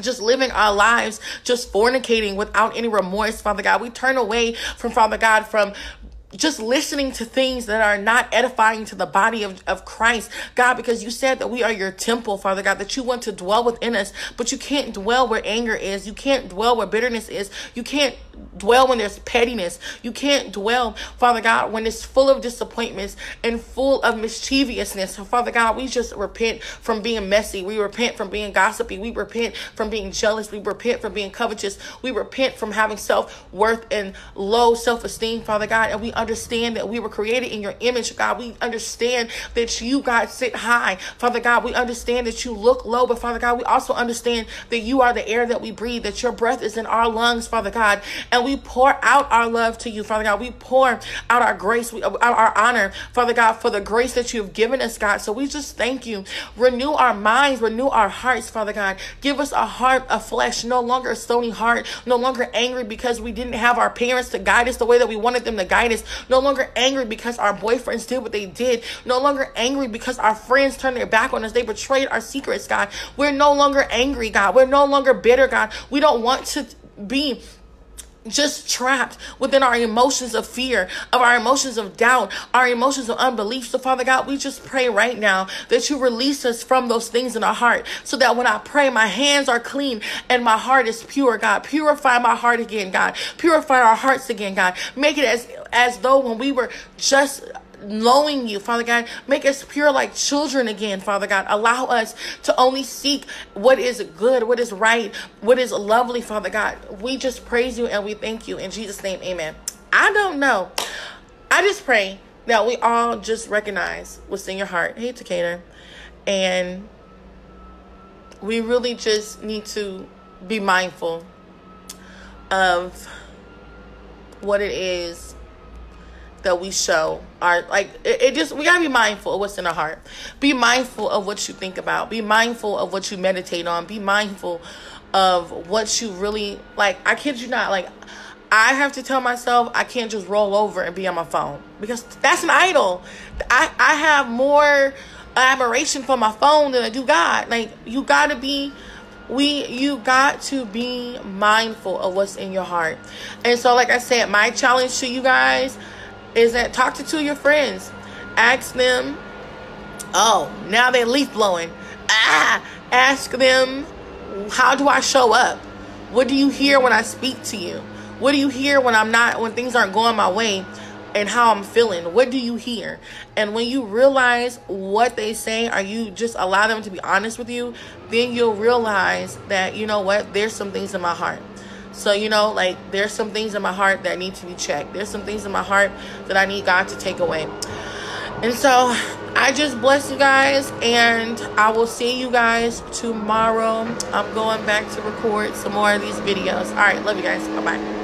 just living our lives, just fornicating without any remorse, Father God. We turn away from, Father God, from just listening to things that are not edifying to the body of, of Christ, God, because you said that we are your temple, Father God, that you want to dwell within us, but you can't dwell where anger is. You can't dwell where bitterness is. You can't dwell when there's pettiness. You can't dwell, Father God, when it's full of disappointments and full of mischievousness. So, Father God, we just repent from being messy. We repent from being gossipy. We repent from being jealous. We repent from being covetous. We repent from having self worth and low self esteem, Father God. And we understand that we were created in your image, God. We understand that you, God, sit high. Father God, we understand that you look low, but Father God, we also understand that you are the air that we breathe, that your breath is in our lungs, Father God. And we pour out our love to you, Father God. We pour out our grace, we, out our honor, Father God, for the grace that you have given us, God. So we just thank you. Renew our minds, renew our hearts, Father God. Give us a heart of flesh, no longer a stony heart, no longer angry because we didn't have our parents to guide us the way that we wanted them to guide us, no longer angry because our boyfriends did what they did, no longer angry because our friends turned their back on us, they betrayed our secrets, God. We're no longer angry, God. We're no longer bitter, God. We don't want to be just trapped within our emotions of fear, of our emotions of doubt, our emotions of unbelief. So, Father God, we just pray right now that you release us from those things in our heart so that when I pray, my hands are clean and my heart is pure, God. Purify my heart again, God. Purify our hearts again, God. Make it as, as though when we were just knowing you, Father God. Make us pure like children again, Father God. Allow us to only seek what is good, what is right, what is lovely, Father God. We just praise you and we thank you. In Jesus' name, amen. I don't know. I just pray that we all just recognize what's in your heart. Hey, Takeda. And we really just need to be mindful of what it is that we show our like it, it, just we gotta be mindful of what's in our heart. Be mindful of what you think about. Be mindful of what you meditate on. Be mindful of what you really like i kid you not like i have to tell myself i can't just roll over and be on my phone because that's an idol. I i have more admiration for my phone than i do god. Like you gotta be we you got to be mindful of what's in your heart. And so like i said my challenge to you guys is that talk to two of your friends. Ask them, oh, now they're leaf blowing. Ah, ask them, how do I show up? What do you hear when I speak to you? What do you hear when I'm not, when things aren't going my way? and how I'm feeling. What do you hear? And when you realize what they say, are you just allow them to be honest with you, then you'll realize that, you know what, there's some things in my heart. So, you know, like there's some things in my heart that need to be checked. There's some things in my heart that I need God to take away. And so I just bless you guys, and I will see you guys tomorrow. I'm going back to record some more of these videos. All right, love you guys. Bye bye.